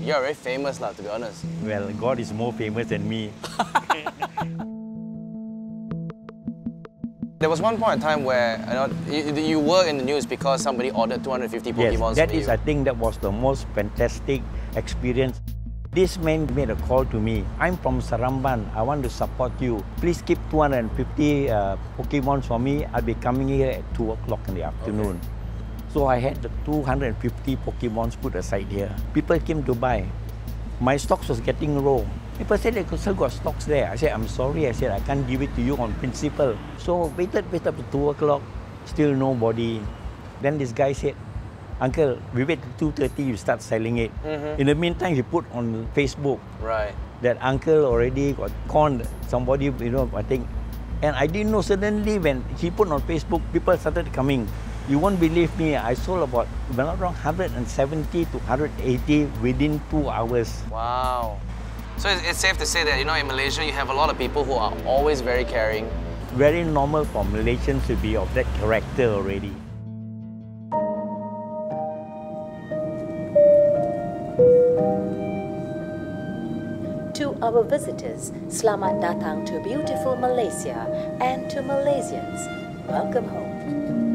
You're very famous, lah, to be honest. Well, God is more famous than me. There was one point in time where you, know, you, you were in the news because somebody ordered 250 Pokemon. yes, that is. I think, that was the most fantastic experience. This man made a call to me. I'm from Seremban. I want to support you. Please keep 250 uh, Pokemons for me. I'll be coming here at 2 o'clock in the afternoon. So I had the 250 Pokemons put aside here. People came to buy. My stocks was getting low. People said they still got stocks there. I said, I'm sorry. I said, I can't give it to you on principle. So waited, waited up to 2 o'clock. Still nobody. Then this guy said, Uncle, we wait till 2.30, you start selling it. Mm-hmm. In the meantime, he put on Facebook Right. that uncle already got conned somebody, you know, I think. And I didn't know suddenly when he put on Facebook, people started coming. You won't believe me, I sold about, if I'm not wrong, 170 to 180 within two hours. Wow. So it's, it's safe to say that, you know, in Malaysia, you have a lot of people who are always very caring. Very normal for Malaysians to be of that character already. To our visitors, selamat datang to beautiful Malaysia and to Malaysians, welcome home.